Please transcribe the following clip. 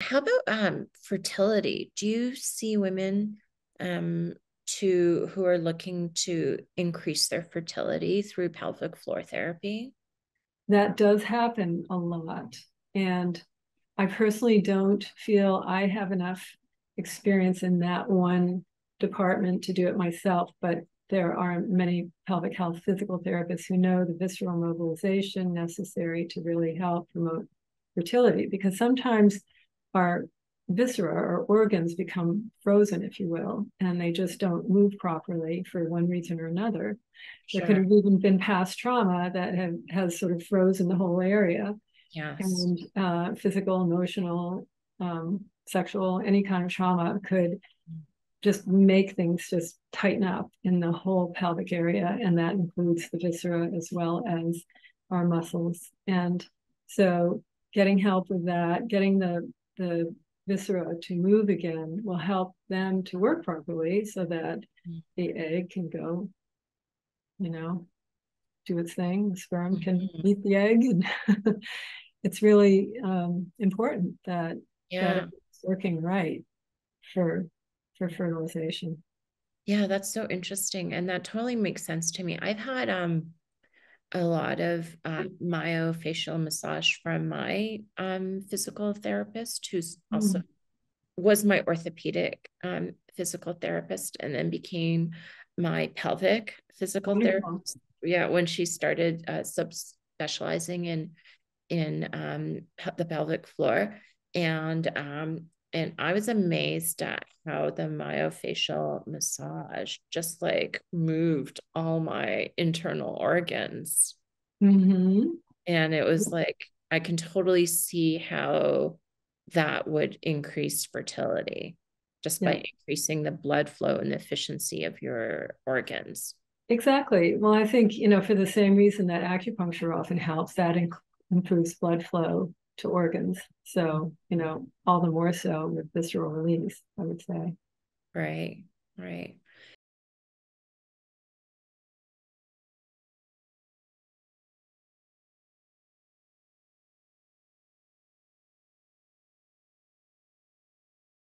How about um, fertility? Do you see women um, to who are looking to increase their fertility through pelvic floor therapy? That does happen a lot. And I personally don't feel I have enough experience in that one department to do it myself, but there are many pelvic health physical therapists who know the visceral mobilization necessary to really help promote fertility because sometimes our viscera or organs become frozen, if you will, and they just don't move properly for one reason or another. Sure. There could have even been past trauma that have, has sort of frozen the whole area. Yes. And uh, physical, emotional, um, sexual, any kind of trauma could just make things just tighten up in the whole pelvic area. And that includes the viscera as well as our muscles. And so getting help with that, getting the the viscera to move again will help them to work properly so that the egg can go, you know, do its thing. The sperm can mm-hmm. meet the egg. And it's really um, important that, yeah. that it's working right for for fertilization. Yeah, that's so interesting. And that totally makes sense to me. I've had um a lot of uh, myofascial massage from my um, physical therapist, who's also mm. was my orthopedic um, physical therapist, and then became my pelvic physical therapist. Yeah, when she started uh, subspecializing in in um, the pelvic floor, and um, and I was amazed at how the myofascial massage just like moved all my internal organs. Mm-hmm. And it was like, I can totally see how that would increase fertility just yeah. by increasing the blood flow and the efficiency of your organs. Exactly. Well, I think, you know, for the same reason that acupuncture often helps, that inc- improves blood flow to organs. So, you know, all the more so with visceral release, I would say. Right, right.